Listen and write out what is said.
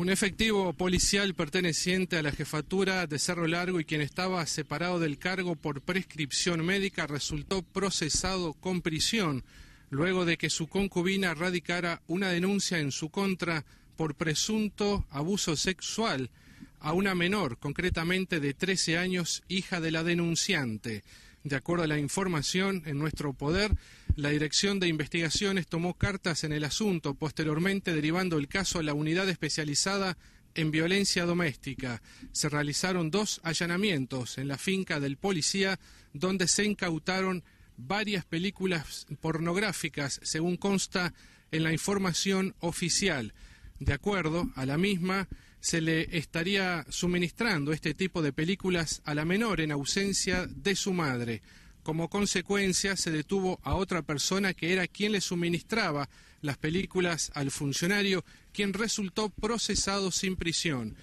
Un efectivo policial perteneciente a la jefatura de Cerro Largo y quien estaba separado del cargo por prescripción médica resultó procesado con prisión luego de que su concubina radicara una denuncia en su contra por presunto abuso sexual a una menor, concretamente de 13 años, hija de la denunciante. De acuerdo a la información en nuestro poder, la Dirección de Investigaciones tomó cartas en el asunto, posteriormente derivando el caso a la unidad especializada en violencia doméstica. Se realizaron dos allanamientos en la finca del policía donde se incautaron varias películas pornográficas, según consta en la información oficial. De acuerdo a la misma, se le estaría suministrando este tipo de películas a la menor en ausencia de su madre. Como consecuencia, se detuvo a otra persona que era quien le suministraba las películas al funcionario, quien resultó procesado sin prisión.